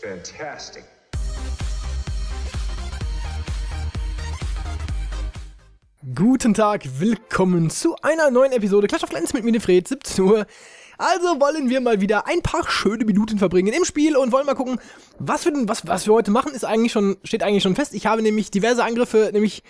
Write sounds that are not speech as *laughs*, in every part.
Fantastic. Guten Tag, willkommen zu einer neuen Episode Clash of Clans mit mir, Fred, 17 Uhr. Also wollen wir mal wieder ein paar schöne Minuten verbringen im Spiel und wollen mal gucken, was wir, denn, was, was wir heute machen, ist eigentlich schon, steht eigentlich schon fest. Ich habe nämlich diverse Angriffe, nämlich,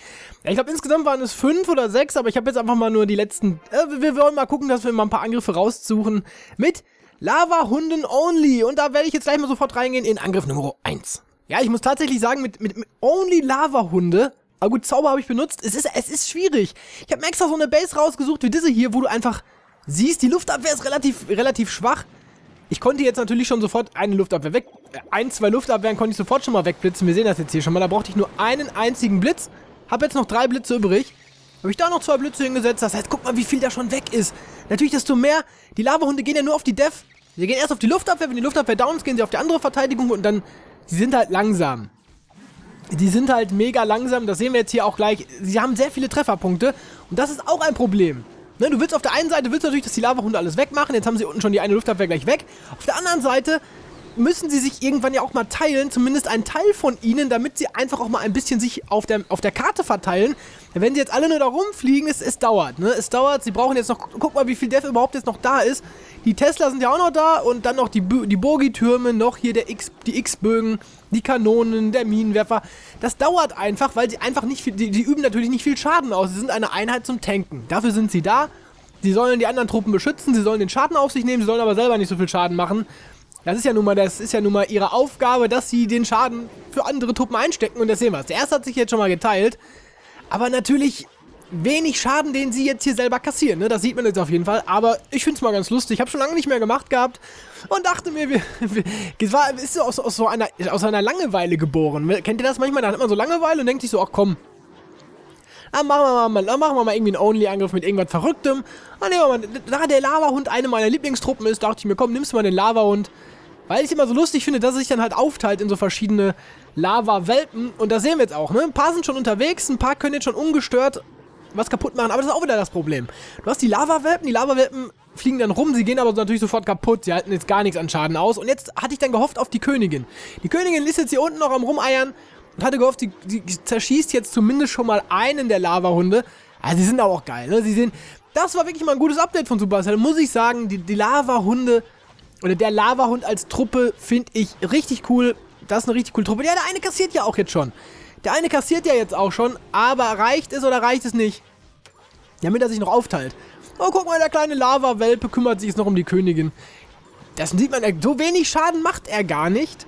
ja, ich glaube insgesamt waren es fünf oder sechs, aber ich habe jetzt einfach mal nur die letzten, äh, wir wollen mal gucken, dass wir mal ein paar Angriffe raussuchen mit Lava-Hunden only. Und da werde ich jetzt gleich mal sofort reingehen in Angriff Nummer 1. Ja, ich muss tatsächlich sagen, mit, mit, mit only Lava-Hunde aber gut, Zauber habe ich benutzt. Es ist, es ist schwierig. Ich habe mir extra so eine Base rausgesucht wie diese hier, wo du einfach siehst, die Luftabwehr ist relativ, relativ schwach. Ich konnte jetzt natürlich schon sofort eine Luftabwehr weg... Äh, ein, zwei Luftabwehren konnte ich sofort schon mal wegblitzen. Wir sehen das jetzt hier schon mal. Da brauchte ich nur einen einzigen Blitz. Habe jetzt noch drei Blitze übrig. Habe ich da noch zwei Blitze hingesetzt. Das heißt, guck mal, wie viel da schon weg ist. Natürlich, desto mehr... Die Lavahunde gehen ja nur auf die Def. Sie gehen erst auf die Luftabwehr. Wenn die Luftabwehr down ist, gehen sie auf die andere Verteidigung und dann... Sie sind halt langsam die sind halt mega langsam. Das sehen wir jetzt hier auch gleich. Sie haben sehr viele Trefferpunkte. Und das ist auch ein Problem. Ne, du willst auf der einen Seite willst natürlich, dass die Lavahunde alles wegmachen. Jetzt haben sie unten schon die eine Luftabwehr gleich weg. Auf der anderen Seite müssen sie sich irgendwann ja auch mal teilen, zumindest ein Teil von ihnen, damit sie einfach auch mal ein bisschen sich auf der, auf der Karte verteilen. Wenn sie jetzt alle nur da rumfliegen, es, es dauert, ne? Es dauert, sie brauchen jetzt noch, guck mal, wie viel Def überhaupt jetzt noch da ist. Die Tesla sind ja auch noch da und dann noch die, die Bogi-Türme, noch hier der X, die X-Bögen, die Kanonen, der Minenwerfer. Das dauert einfach, weil sie einfach nicht viel, die, die üben natürlich nicht viel Schaden aus. Sie sind eine Einheit zum Tanken. Dafür sind sie da. Sie sollen die anderen Truppen beschützen, sie sollen den Schaden auf sich nehmen, sie sollen aber selber nicht so viel Schaden machen. Das ist ja nun mal, das ist ja nun mal ihre Aufgabe, dass sie den Schaden für andere Truppen einstecken und das sehen wir. Der erste hat sich jetzt schon mal geteilt. Aber natürlich wenig Schaden, den sie jetzt hier selber kassieren. Ne? Das sieht man jetzt auf jeden Fall. Aber ich finde es mal ganz lustig. Ich habe schon lange nicht mehr gemacht gehabt und dachte mir, wir, *laughs* wir, es war, ist so aus, aus, so einer, aus einer Langeweile geboren. Kennt ihr das manchmal? Da hat man so Langeweile und denkt sich so, ach komm, dann machen wir mal, dann machen wir mal irgendwie einen Only-Angriff mit irgendwas Verrücktem. Dann nehmen wir mal, da der Lavahund eine meiner Lieblingstruppen ist, dachte ich mir, komm, nimmst du mal den Lavahund. Weil ich immer so lustig finde, dass er sich dann halt aufteilt in so verschiedene Lava-Welpen. Und da sehen wir jetzt auch, ne? Ein paar sind schon unterwegs, ein paar können jetzt schon ungestört was kaputt machen. Aber das ist auch wieder das Problem. Du hast die Lava-Welpen, die Lava-Welpen fliegen dann rum, sie gehen aber natürlich sofort kaputt. Sie halten jetzt gar nichts an Schaden aus. Und jetzt hatte ich dann gehofft auf die Königin. Die Königin ist jetzt hier unten noch am Rumeiern und hatte gehofft, die, die zerschießt jetzt zumindest schon mal einen der Lava-Hunde. Also, die sind aber auch geil, ne? Sie sehen, das war wirklich mal ein gutes Update von Supercell. Muss ich sagen, die, die Lava-Hunde oder der Lava-Hund als Truppe finde ich richtig cool. Das ist eine richtig coole Truppe. Ja, der eine kassiert ja auch jetzt schon. Der eine kassiert ja jetzt auch schon, aber reicht es oder reicht es nicht? Damit er sich noch aufteilt. Oh, guck mal, der kleine Lava-Welpe kümmert sich jetzt noch um die Königin. Das sieht man, so wenig Schaden macht er gar nicht.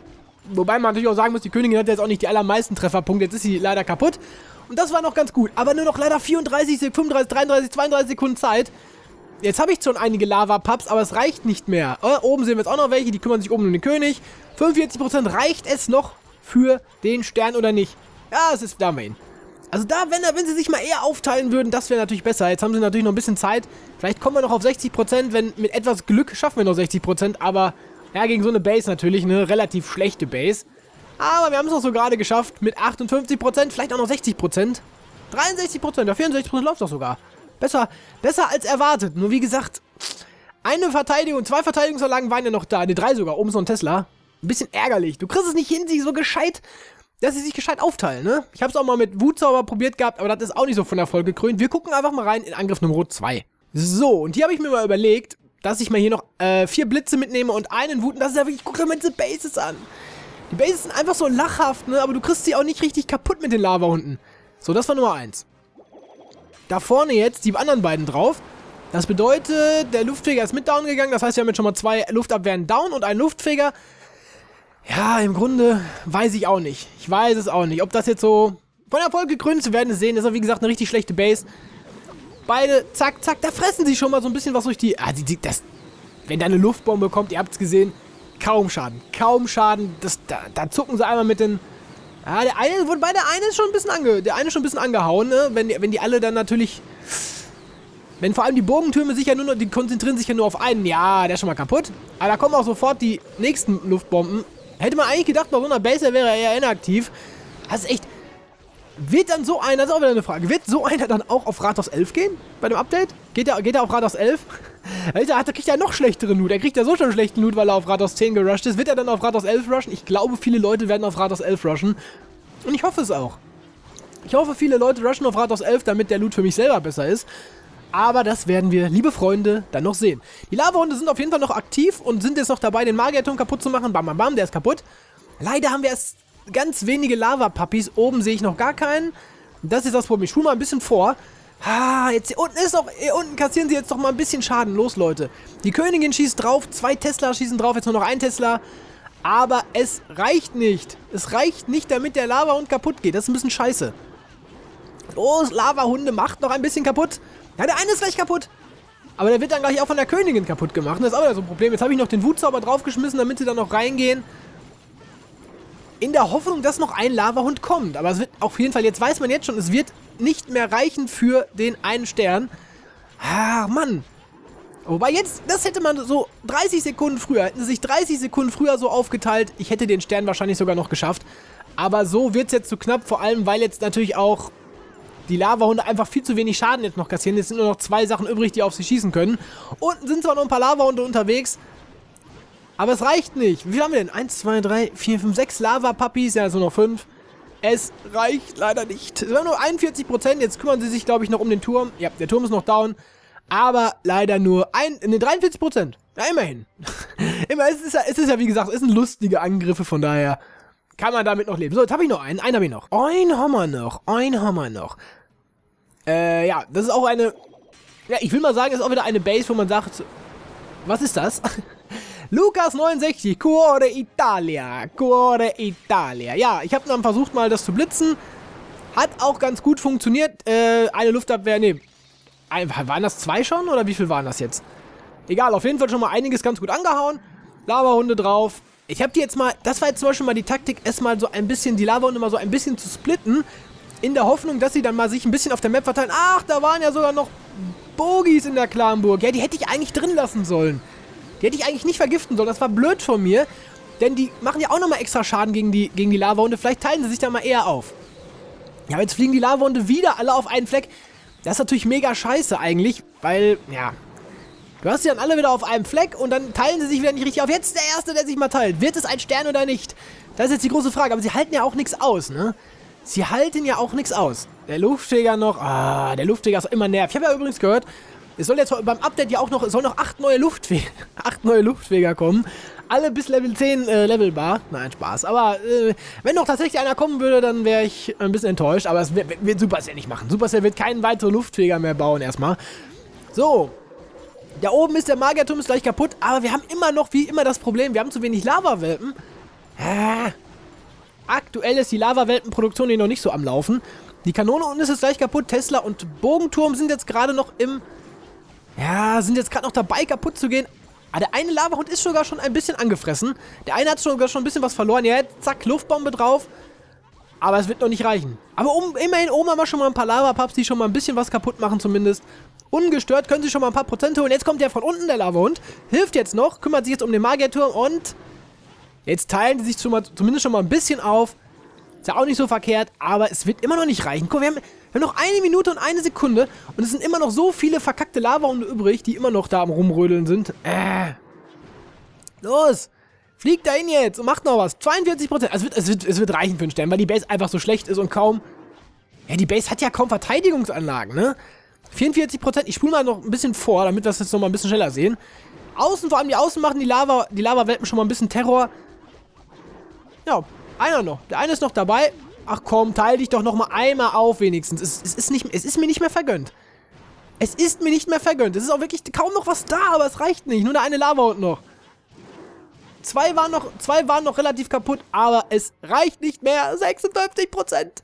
Wobei man natürlich auch sagen muss, die Königin hat jetzt auch nicht die allermeisten Trefferpunkte. Jetzt ist sie leider kaputt. Und das war noch ganz gut. Aber nur noch leider 34, 35, 33, 32 Sekunden Zeit. Jetzt habe ich schon einige Lava-Pups, aber es reicht nicht mehr. Oh, oben sehen wir jetzt auch noch welche, die kümmern sich oben um den König. 45% reicht es noch für den Stern oder nicht? Ja, es ist, da. Also da, wenn, wenn sie sich mal eher aufteilen würden, das wäre natürlich besser. Jetzt haben sie natürlich noch ein bisschen Zeit. Vielleicht kommen wir noch auf 60%, wenn mit etwas Glück schaffen wir noch 60%, aber ja, gegen so eine Base natürlich, eine relativ schlechte Base. Aber wir haben es noch so gerade geschafft mit 58%, vielleicht auch noch 60%. 63%, ja 64% läuft doch sogar. Besser, besser als erwartet. Nur wie gesagt, eine Verteidigung, zwei Verteidigungsanlagen waren ja noch da. Ne, drei sogar, so ein Tesla. Ein bisschen ärgerlich. Du kriegst es nicht hin, sich so gescheit dass sie sich gescheit aufteilen, ne? Ich habe es auch mal mit Wutzauber probiert gehabt, aber das ist auch nicht so von Erfolg gekrönt. Wir gucken einfach mal rein in Angriff Nummer 2. So, und hier habe ich mir mal überlegt, dass ich mal hier noch äh, vier Blitze mitnehme und einen Wut. Und das ist ja wirklich, guck dir mal diese Bases an. Die Bases sind einfach so lachhaft, ne? Aber du kriegst sie auch nicht richtig kaputt mit den Lava-Hunden. So, das war Nummer 1. Da vorne jetzt die anderen beiden drauf. Das bedeutet, der Luftfeger ist mit down gegangen. Das heißt, wir haben jetzt schon mal zwei Luftabwehren down und einen Luftfeger. Ja, im Grunde weiß ich auch nicht. Ich weiß es auch nicht. Ob das jetzt so von Erfolg gekrönt zu werden, ist sehen. Das ist wie gesagt eine richtig schlechte Base. Beide, zack, zack, da fressen sie schon mal so ein bisschen was durch die... Ah, die, die das... Wenn da eine Luftbombe kommt, ihr habt es gesehen, kaum Schaden. Kaum Schaden. Das, da, da zucken sie einmal mit den... Ja, der eine, wobei der eine ist schon ein bisschen ange, der eine schon ein bisschen angehauen, ne? Wenn wenn die alle dann natürlich... Wenn vor allem die Bogentürme sich ja nur noch, die konzentrieren sich ja nur auf einen, ja, der ist schon mal kaputt. Aber da kommen auch sofort die nächsten Luftbomben. Hätte man eigentlich gedacht, bei so einer Base wäre er eher inaktiv. Das ist echt... Wird dann so einer, das ist auch wieder eine Frage, wird so einer dann auch auf Rathaus 11 gehen bei dem Update? Geht er, geht auf Rathaus 11? *laughs* Alter, hat, kriegt er noch schlechteren Loot. Er kriegt ja so schon schlechten Loot, weil er auf Rathaus 10 gerusht ist. Wird er dann auf Rathaus 11 rushen? Ich glaube, viele Leute werden auf Rathaus 11 rushen. Und ich hoffe es auch. Ich hoffe, viele Leute rushen auf Rathaus 11, damit der Loot für mich selber besser ist. Aber das werden wir, liebe Freunde, dann noch sehen. Die Lava-Hunde sind auf jeden Fall noch aktiv und sind jetzt noch dabei, den Magierturm kaputt zu machen. Bam, bam, bam, der ist kaputt. Leider haben wir erst ganz wenige Lava-Puppies. Oben sehe ich noch gar keinen. Das ist das Problem. Ich spule mal ein bisschen vor. Ah, jetzt hier unten ist noch, hier unten kassieren sie jetzt doch mal ein bisschen Schaden. Los, Leute. Die Königin schießt drauf, zwei Tesla schießen drauf, jetzt nur noch ein Tesla. Aber es reicht nicht. Es reicht nicht, damit der Lava-Hund kaputt geht. Das ist ein bisschen scheiße. Los, Lava-Hunde, macht noch ein bisschen kaputt. Ja, der eine ist gleich kaputt. Aber der wird dann gleich auch von der Königin kaputt gemacht. Das ist auch wieder so ein Problem. Jetzt habe ich noch den Wutzauber draufgeschmissen, damit sie dann noch reingehen in der Hoffnung, dass noch ein Lavahund kommt. Aber es wird auf jeden Fall, jetzt weiß man jetzt schon, es wird nicht mehr reichen für den einen Stern. Ah, Mann. Wobei jetzt, das hätte man so 30 Sekunden früher, hätten sie sich 30 Sekunden früher so aufgeteilt. Ich hätte den Stern wahrscheinlich sogar noch geschafft. Aber so wird es jetzt zu knapp, vor allem, weil jetzt natürlich auch die Lavahunde einfach viel zu wenig Schaden jetzt noch kassieren. Jetzt sind nur noch zwei Sachen übrig, die auf sie schießen können. Unten sind zwar noch ein paar Lavahunde unterwegs, aber es reicht nicht. Wie viel haben wir denn? 1, 2, 3, 4, 5, 6 Lava-Puppies. Ja, also noch 5. Es reicht leider nicht. Es waren nur 41%. Jetzt kümmern sie sich, glaube ich, noch um den Turm. Ja, der Turm ist noch down. Aber leider nur ein, ne, 43%. Ja, immerhin. *laughs* Immer, es ist, ja, es ist ja, wie gesagt, es sind lustige Angriffe. Von daher kann man damit noch leben. So, jetzt habe ich noch einen. Einen habe ich noch. Einen haben wir noch. Einen haben wir noch. Äh, ja, das ist auch eine... Ja, ich will mal sagen, es ist auch wieder eine Base, wo man sagt... Was ist das? *laughs* Lukas 69, Cuore Italia, Cuore Italia. Ja, ich habe dann versucht mal das zu blitzen. Hat auch ganz gut funktioniert. Äh, eine Luftabwehr, nee. Waren das zwei schon oder wie viel waren das jetzt? Egal, auf jeden Fall schon mal einiges ganz gut angehauen. Lavahunde drauf. Ich habe die jetzt mal, das war jetzt zum Beispiel mal die Taktik, erstmal so ein bisschen, die Lavahunde mal so ein bisschen zu splitten. In der Hoffnung, dass sie dann mal sich ein bisschen auf der Map verteilen. Ach, da waren ja sogar noch Bogies in der Clanburg. Ja, die hätte ich eigentlich drin lassen sollen. Die hätte ich eigentlich nicht vergiften sollen. Das war blöd von mir. Denn die machen ja auch nochmal extra Schaden gegen die, gegen die Lava-Hunde. Vielleicht teilen sie sich da mal eher auf. Ja, aber jetzt fliegen die Lava-Hunde wieder alle auf einen Fleck. Das ist natürlich mega scheiße eigentlich, weil, ja, du hast sie dann alle wieder auf einem Fleck und dann teilen sie sich wieder nicht richtig auf. Jetzt der Erste, der sich mal teilt. Wird es ein Stern oder nicht? Das ist jetzt die große Frage. Aber sie halten ja auch nichts aus, ne? Sie halten ja auch nichts aus. Der Luftjäger noch, ah, der Luftjäger ist immer nervig. Ich habe ja übrigens gehört, es soll jetzt beim Update ja auch noch, es soll noch acht neue Luftweger, *laughs* acht neue Luftweger kommen. Alle bis Level 10 äh, levelbar. Nein, Spaß. Aber äh, wenn noch tatsächlich einer kommen würde, dann wäre ich ein bisschen enttäuscht. Aber es wird, Supercell nicht machen. Supercell wird keinen weiteren Luftweger mehr bauen erstmal. So. Da oben ist der Magierturm ist gleich kaputt. Aber wir haben immer noch, wie immer, das Problem. Wir haben zu wenig Lava-Welpen. Äh, aktuell ist die Lava-Welpen-Produktion hier noch nicht so am Laufen. Die Kanone unten ist jetzt gleich kaputt. Tesla und Bogenturm sind jetzt gerade noch im ja, sind jetzt gerade noch dabei, kaputt zu gehen. Aber der eine Lavahund ist sogar schon ein bisschen angefressen. Der eine hat sogar schon ein bisschen was verloren. Ja, jetzt zack, Luftbombe drauf. Aber es wird noch nicht reichen. Aber um, immerhin oben haben wir schon mal ein paar Lavapups, die schon mal ein bisschen was kaputt machen zumindest. Ungestört können sie schon mal ein paar Prozent holen. Jetzt kommt der von unten, der Lavahund. Hilft jetzt noch, kümmert sich jetzt um den Magierturm und... Jetzt teilen die sich zumindest schon mal ein bisschen auf. Ist ja auch nicht so verkehrt, aber es wird immer noch nicht reichen. Guck, wir haben, wir haben noch eine Minute und eine Sekunde und es sind immer noch so viele verkackte Lava-Hunde übrig, die immer noch da am Rumrödeln sind. Äh. Los! Fliegt dahin jetzt und macht noch was. 42%. Also es wird, es, wird, es wird reichen für einen Stern, weil die Base einfach so schlecht ist und kaum... Ja, die Base hat ja kaum Verteidigungsanlagen, ne? 44%. Ich spule mal noch ein bisschen vor, damit wir das jetzt noch mal ein bisschen schneller sehen. Außen, vor allem die Außen machen die Lava, die Lava-Welpen schon mal ein bisschen Terror. Ja, einer noch. Der eine ist noch dabei. Ach komm, teile dich doch noch mal einmal auf wenigstens. Es, es, ist nicht, es ist mir nicht mehr vergönnt. Es ist mir nicht mehr vergönnt. Es ist auch wirklich kaum noch was da, aber es reicht nicht. Nur eine Lava unten noch. Zwei waren noch, zwei waren noch relativ kaputt, aber es reicht nicht mehr. 56%.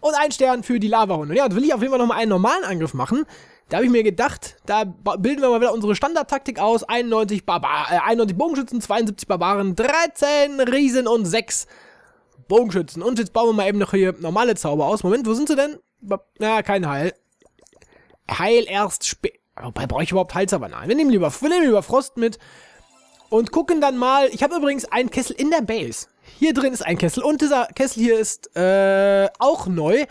Und ein Stern für die Lava-Hunde. Ja, da will ich auf jeden Fall noch mal einen normalen Angriff machen. Da habe ich mir gedacht, da bilden wir mal wieder unsere Standardtaktik aus. 91, Barbar äh, 91 Bogenschützen, 72 Barbaren, 13 Riesen und 6 Bogenschützen. Und jetzt bauen wir mal eben noch hier normale Zauber aus. Moment, wo sind sie denn? Na, kein Heil. Heil erst spät. Wobei brauche ich überhaupt Heilzauber? Nein, wir nehmen, lieber, wir nehmen lieber Frost mit. Und gucken dann mal. Ich habe übrigens einen Kessel in der Base. Hier drin ist ein Kessel. Und dieser Kessel hier ist äh, auch neu.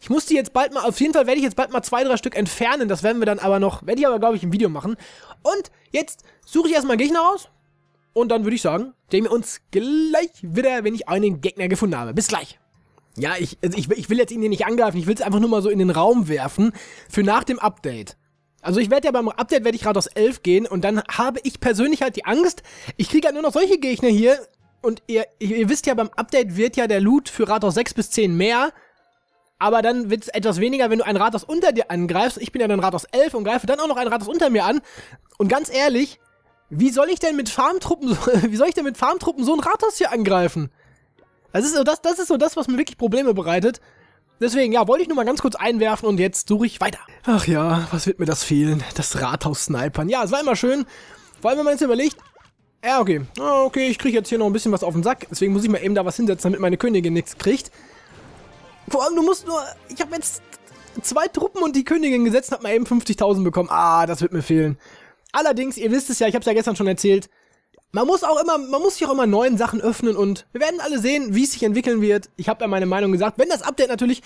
Ich muss die jetzt bald mal, auf jeden Fall werde ich jetzt bald mal zwei, drei Stück entfernen. Das werden wir dann aber noch, werde ich aber, glaube ich, im Video machen. Und jetzt suche ich erstmal Gegner raus. Und dann würde ich sagen, sehen wir uns gleich wieder, wenn ich einen Gegner gefunden habe. Bis gleich. Ja, ich, also ich, ich will jetzt ihn hier nicht angreifen. Ich will es einfach nur mal so in den Raum werfen. Für nach dem Update. Also ich werde ja beim Update werde ich aus 11 gehen und dann habe ich persönlich halt die Angst, ich kriege halt nur noch solche Gegner hier und ihr, ihr wisst ja, beim Update wird ja der Loot für Rathaus 6 bis 10 mehr aber dann wird es etwas weniger, wenn du ein Rathaus unter dir angreifst. Ich bin ja dann Rathaus 11 und greife dann auch noch ein Rathaus unter mir an. Und ganz ehrlich, wie soll ich denn mit Farmtruppen, *laughs* wie soll ich denn mit Farmtruppen so ein Rathaus hier angreifen? Das ist so das, das ist so das, was mir wirklich Probleme bereitet. Deswegen, ja, wollte ich nur mal ganz kurz einwerfen und jetzt suche ich weiter. Ach ja, was wird mir das fehlen? Das Rathaus-Snipern. Ja, es war immer schön. Vor allem, wenn man jetzt überlegt, ja, okay, ah, okay, ich kriege jetzt hier noch ein bisschen was auf den Sack. Deswegen muss ich mal eben da was hinsetzen, damit meine Königin nichts kriegt. Vor allem, du musst nur. Ich habe jetzt zwei Truppen und die Königin gesetzt und hab mal eben 50.000 bekommen. Ah, das wird mir fehlen. Allerdings, ihr wisst es ja, ich habe es ja gestern schon erzählt. Man muss auch immer, man muss sich auch immer neuen Sachen öffnen und wir werden alle sehen, wie es sich entwickeln wird. Ich habe ja meine Meinung gesagt. Wenn das Update natürlich,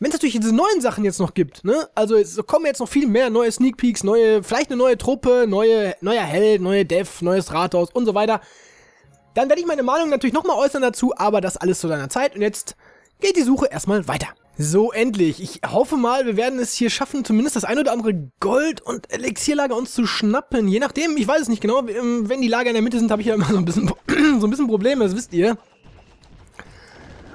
wenn es natürlich diese neuen Sachen jetzt noch gibt, ne? Also es kommen jetzt noch viel mehr neue Sneak Peeks, neue, vielleicht eine neue Truppe, neue, neuer Held, neue Dev, neues Rathaus und so weiter. Dann werde ich meine Meinung natürlich nochmal äußern dazu, aber das alles zu deiner Zeit. Und jetzt geht die Suche erstmal weiter. So, endlich. Ich hoffe mal, wir werden es hier schaffen, zumindest das ein oder andere Gold- und Elixierlager uns zu schnappen. Je nachdem, ich weiß es nicht genau. Ähm, wenn die Lager in der Mitte sind, habe ich ja immer so ein bisschen, *clears throat* so ein bisschen Probleme, das wisst ihr.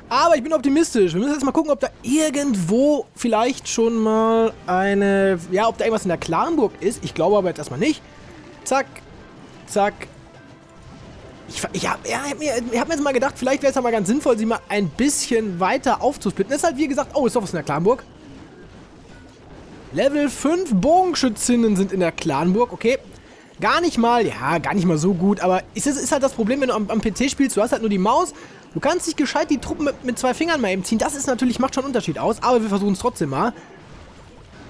Aber ich bin optimistisch. Wir müssen jetzt mal gucken, ob da irgendwo vielleicht schon mal eine... Ja, ob da irgendwas in der Clanburg ist. Ich glaube aber jetzt erstmal nicht. Zack, zack, ich, ich habe ja, hab mir, hab mir jetzt mal gedacht, vielleicht wäre es mal ganz sinnvoll, sie mal ein bisschen weiter aufzusplitten. Ist halt wie gesagt, oh, ist doch was in der Clanburg. Level 5 Bogenschützinnen sind in der Clanburg, okay. Gar nicht mal, ja, gar nicht mal so gut, aber ist, ist halt das Problem, wenn du am, am PC spielst, du hast halt nur die Maus, du kannst nicht gescheit die Truppen mit, mit zwei Fingern mal eben ziehen. Das ist natürlich, macht schon einen Unterschied aus, aber wir versuchen es trotzdem mal.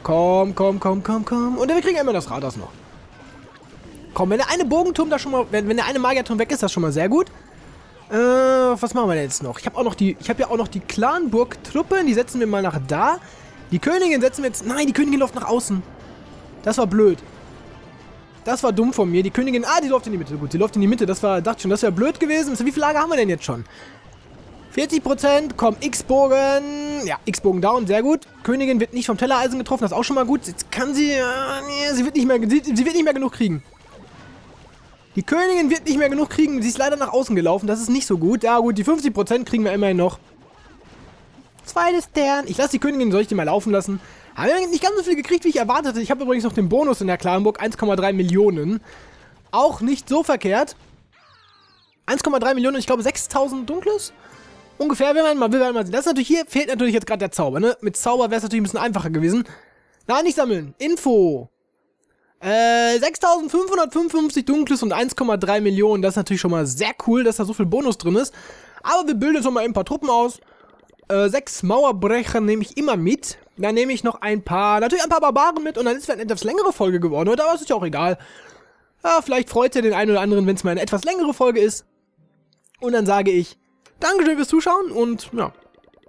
Komm, komm, komm, komm, komm. Und wir kriegen immer das Rathaus noch. Komm, wenn der eine Bogenturm da schon mal, wenn, wenn der eine Magierturm weg ist, das schon mal sehr gut. Äh, was machen wir denn jetzt noch? Ich habe auch noch die, ich habe ja auch noch die Clanburg-Truppe, die setzen wir mal nach da. Die Königin setzen wir jetzt, nein, die Königin läuft nach außen. Das war blöd. Das war dumm von mir. Die Königin, ah, die läuft in die Mitte. Gut, sie läuft in die Mitte. Das war, dachte schon, das wäre blöd gewesen. Wie viele Lager haben wir denn jetzt schon? 40%, komm, X-Bogen. Ja, X-Bogen down, sehr gut. Königin wird nicht vom Tellereisen getroffen, das ist auch schon mal gut. Jetzt kann sie, äh, sie wird nicht mehr, sie, sie wird nicht mehr genug kriegen. Die Königin wird nicht mehr genug kriegen. Sie ist leider nach außen gelaufen. Das ist nicht so gut. Ja gut, die 50% kriegen wir immerhin noch. Zweites Stern. Ich lasse die Königin, soll ich die mal laufen lassen? Haben wir nicht ganz so viel gekriegt, wie ich erwartete. Ich habe übrigens noch den Bonus in der Clanburg. 1,3 Millionen. Auch nicht so verkehrt. 1,3 Millionen, ich glaube 6000 Dunkles. Ungefähr, wir werden mal, werden mal sehen. Das ist natürlich, hier fehlt natürlich jetzt gerade der Zauber, ne? Mit Zauber wäre es natürlich ein bisschen einfacher gewesen. Nein, nicht sammeln. Info. Äh, 6555 Dunkles und 1,3 Millionen. Das ist natürlich schon mal sehr cool, dass da so viel Bonus drin ist. Aber wir bilden jetzt noch mal ein paar Truppen aus. Äh, sechs Mauerbrecher nehme ich immer mit. Dann nehme ich noch ein paar, natürlich ein paar Barbaren mit und dann ist es eine etwas längere Folge geworden heute, aber es ist ja auch egal. Ja, vielleicht freut ja den einen oder anderen, wenn es mal eine etwas längere Folge ist. Und dann sage ich, Dankeschön fürs Zuschauen und ja,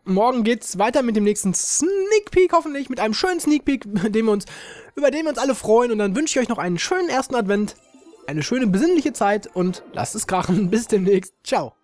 morgen geht's weiter mit dem nächsten Sneak Peek, hoffentlich mit einem schönen Sneak Peek, *laughs* den wir uns, über den wir uns alle freuen. Und dann wünsche ich euch noch einen schönen ersten Advent, eine schöne besinnliche Zeit und lasst es krachen. *laughs* Bis demnächst. Ciao.